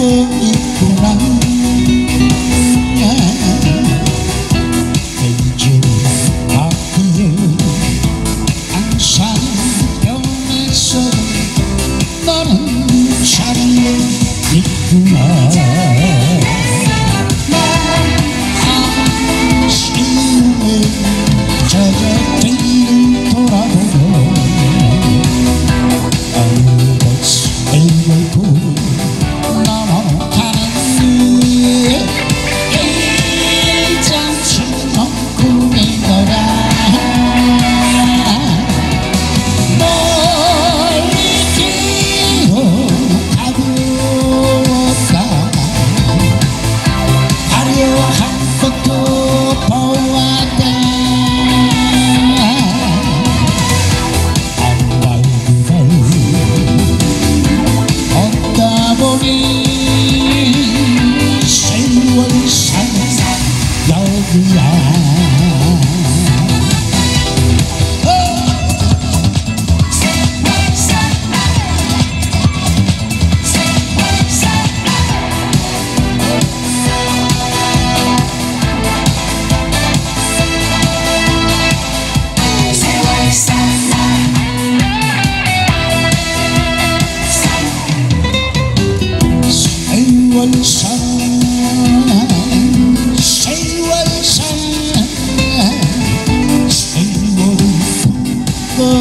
살고 있구나 엔젤 바퀴에 항상 변했어 나는 자리에 있구나 Yeah.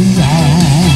う。